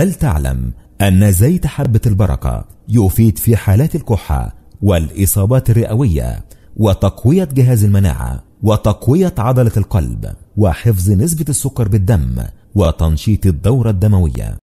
هل تعلم أن زيت حبة البركة يفيد في حالات الكحة والإصابات الرئوية وتقوية جهاز المناعة وتقوية عضلة القلب وحفظ نسبة السكر بالدم وتنشيط الدورة الدموية.